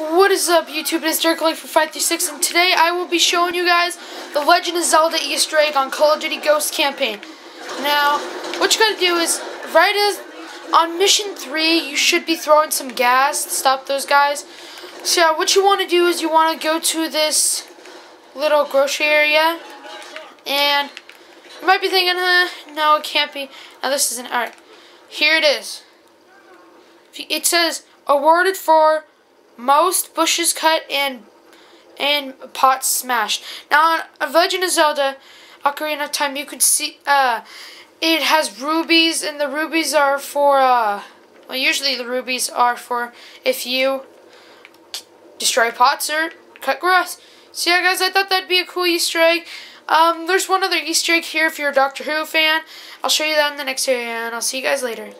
What is up YouTube, it's Derek Link from 536 and today I will be showing you guys the Legend of Zelda Easter egg on Call of Duty Ghost campaign. Now, what you gotta do is, right as on mission 3, you should be throwing some gas to stop those guys. So what you want to do is you want to go to this little grocery area and you might be thinking, huh, no it can't be. Now this isn't, alright, here it is. It says, awarded for most bushes cut and and pots smashed. Now on Legend of Zelda Ocarina of Time you could see uh it has rubies and the rubies are for uh well usually the rubies are for if you destroy pots or cut grass. So yeah guys I thought that'd be a cool Easter egg. Um, there's one other Easter egg here if you're a Doctor Who fan. I'll show you that in the next area and I'll see you guys later.